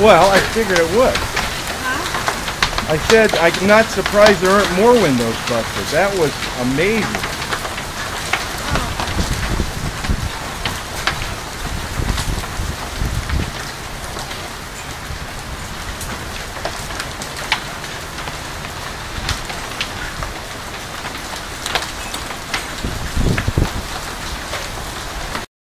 Well, I figured it would. I said I'm not surprised there aren't more windows busted. That was amazing.